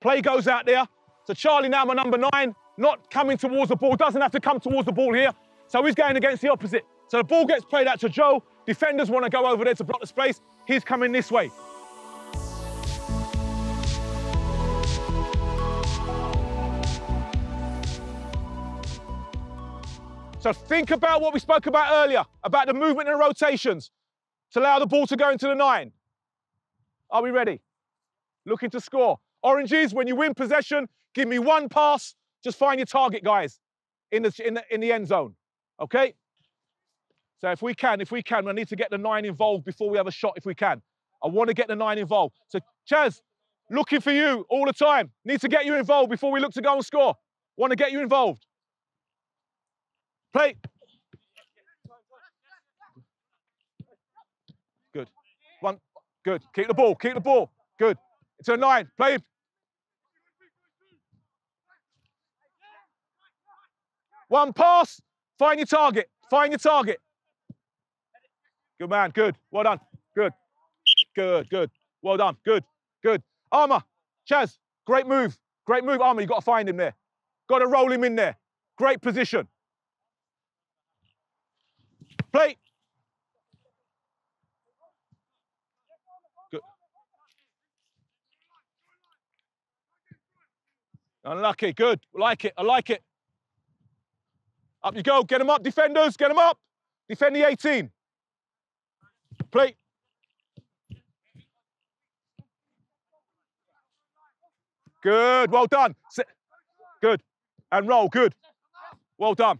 Play goes out there. So Charlie now, my number nine, not coming towards the ball, doesn't have to come towards the ball here. So he's going against the opposite. So the ball gets played out to Joe. Defenders want to go over there to block the space. He's coming this way. So think about what we spoke about earlier, about the movement and rotations to allow the ball to go into the nine. Are we ready? Looking to score. Oranges, when you win possession, give me one pass. Just find your target, guys, in the, in the, in the end zone. Okay? So if we can, if we can, I need to get the nine involved before we have a shot if we can. I want to get the nine involved. So Chaz, looking for you all the time. Need to get you involved before we look to go and score. Want to get you involved. Play. Good. One. Good. Keep the ball. Keep the ball. Good. It's a nine. Play. One pass. Find your target. Find your target. Good man. Good. Well done. Good. Good. Good. Well done. Good. Good. Armour. Chaz. Great move. Great move. Armour. You've got to find him there. Got to roll him in there. Great position. Play. Unlucky. Good. Like it. I like it. Up you go. Get them up, defenders. Get them up. Defend the 18. Play. Good. Well done. Good. And roll. Good. Well done.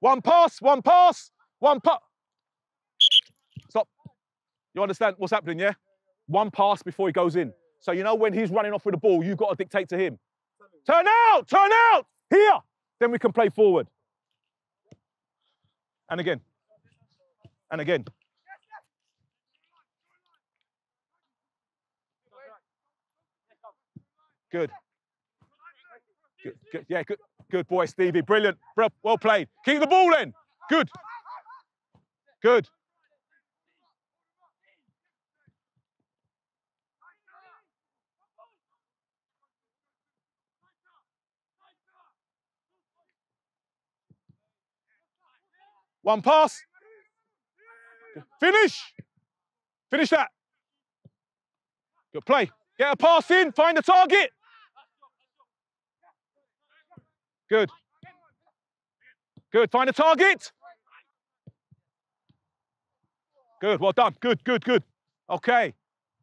One pass, one pass, one pass. Stop. You understand what's happening, yeah? One pass before he goes in. So you know when he's running off with the ball, you've got to dictate to him. Turn out, turn out, here. Then we can play forward. And again. And again. Good. Good, good. Yeah, good. Good boy, Stevie. Brilliant. Well played. Keep the ball in. Good. Good. One pass. Finish. Finish that. Good play. Get a pass in. Find the target. Good. Good. Find a target. Good. Well done. Good, good, good. Okay.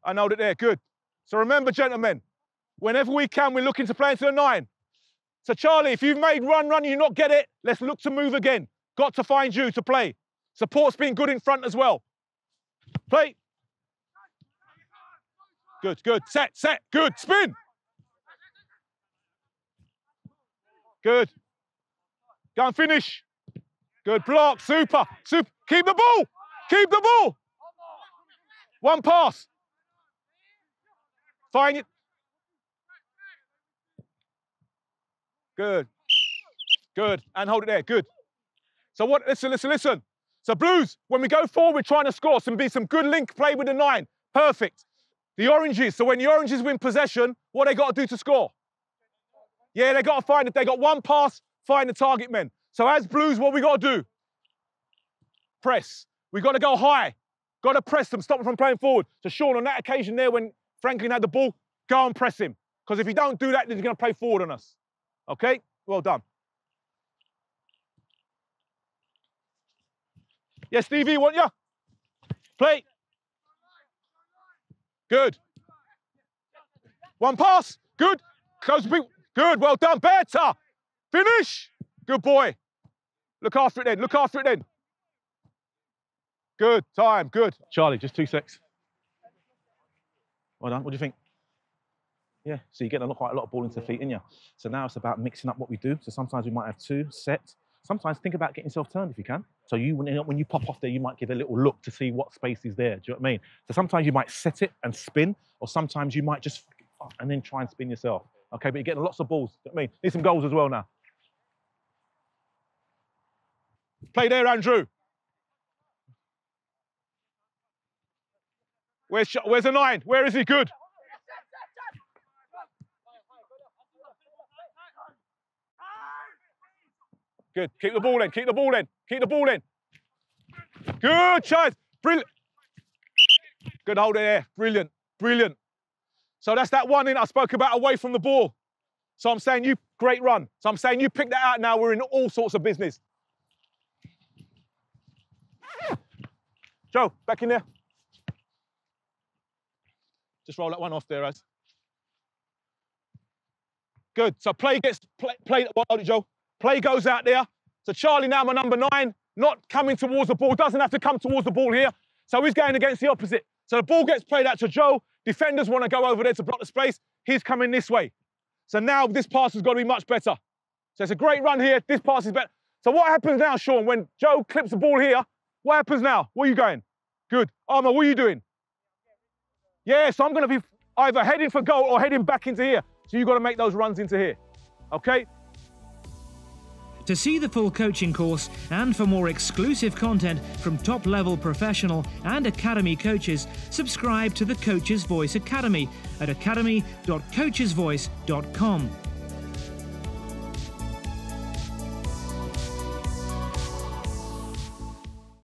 I know that there. Good. So remember, gentlemen, whenever we can, we're looking to play into the nine. So, Charlie, if you've made run, run, you not get it, let's look to move again. Got to find you to play. Support's been good in front as well. Play. Good, good. Set, set. Good. Spin. Good. Go and finish. Good block. Super. Super. Keep the ball. Keep the ball. One pass. Find it. Good. Good. And hold it there. Good. So what? Listen, listen, listen. So Blues, when we go forward, we're trying to score some be some good link play with the nine. Perfect. The oranges. So when the oranges win possession, what they got to do to score? Yeah, they got to find it. They got one pass, find the target men. So as Blues, what we got to do? Press. We got to go high. Got to press them, stop them from playing forward. So Sean, on that occasion there, when Franklin had the ball, go and press him. Because if you don't do that, then he's going to play forward on us. Okay? Well done. Yes, Stevie, want you? Play. Good. One pass. Good. Close. Good, well done. Better. Finish. Good boy. Look after it then. Look after it then. Good time. Good. Charlie, just two six. Well done. What do you think? Yeah, so you're getting a lot, quite a lot of ball into the feet, in you. So now it's about mixing up what we do. So sometimes we might have two set. Sometimes think about getting yourself turned if you can. So you when you pop off there, you might give a little look to see what space is there. Do you know what I mean? So sometimes you might set it and spin, or sometimes you might just and then try and spin yourself. Okay, but you're getting lots of balls. You know I mean, need some goals as well now. Play there, Andrew. Where's where's the nine? Where is he? Good. Good. Keep the ball in. Keep the ball in. Keep the ball in. Good chance. Brilliant. Good hold there. Brilliant. Brilliant. So that's that one in I spoke about away from the ball. So I'm saying you, great run. So I'm saying you pick that out now. We're in all sorts of business. Joe, back in there. Just roll that one off there, Az. Good. So play gets play, play well, Joe. Play goes out there. So Charlie now, my number nine, not coming towards the ball, doesn't have to come towards the ball here. So he's going against the opposite. So the ball gets played out to Joe. Defenders want to go over there to block the space. He's coming this way. So now this pass has got to be much better. So it's a great run here. This pass is better. So what happens now, Sean, when Joe clips the ball here? What happens now? Where are you going? Good. Armour, what are you doing? Yeah, so I'm going to be either heading for goal or heading back into here. So you've got to make those runs into here. Okay? To see the full coaching course and for more exclusive content from top level professional and academy coaches, subscribe to the Coaches' Voice Academy at academy.coachesvoice.com.